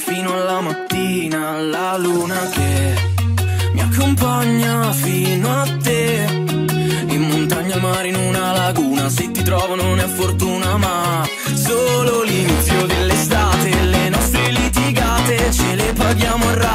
fino alla mattina, la luna che mi accompagna fino a te. In montagna, al mare, in una laguna, se ti trovo non è fortuna, ma solo l'inizio dell'estate, le nostre litigate ce le paghiamo a rabbia.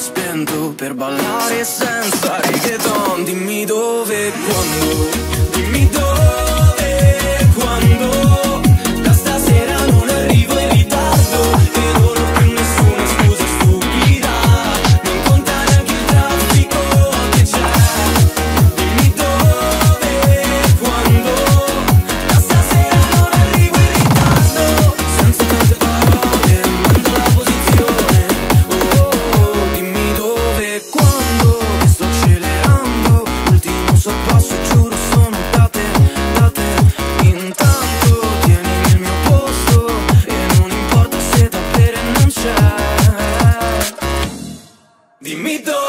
spento per ballare senza reggaeton. Dimmi dove, quando, dimmi dove, quando. Dimito.